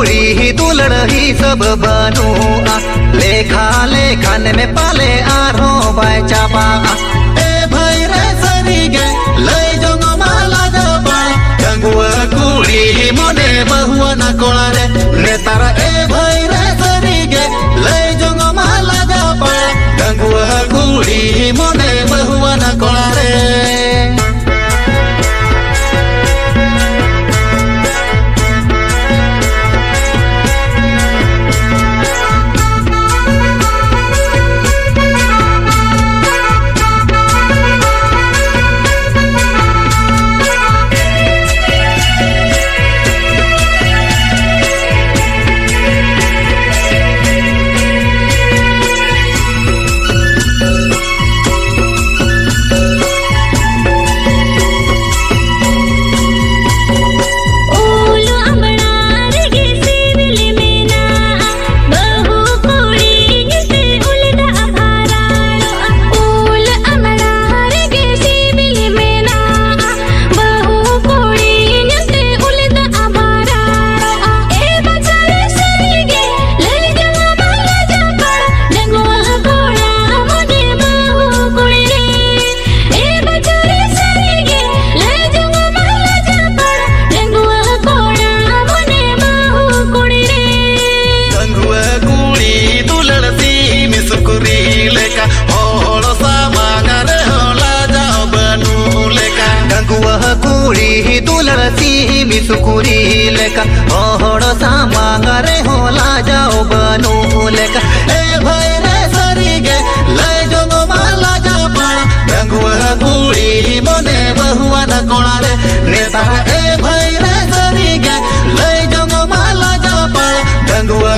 पूरी ही दुलड़ ही सब बनू लेखा लेखन में पाले आरो बाय चापा बिसुकुरी लेका ओहड़ सा मांगरे होला जाओ बनू लेका ए भाई रे सरी गे, ले जो गो माला जा पड़ा। बंगुआ गुड़ी मने बहुआ न कोणा रे। नेता ए भाई रे सरी गे, ले जो गो माला जा पड़ा। बंगुआ